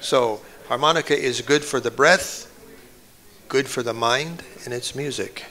So harmonica is good for the breath, good for the mind, and it's music.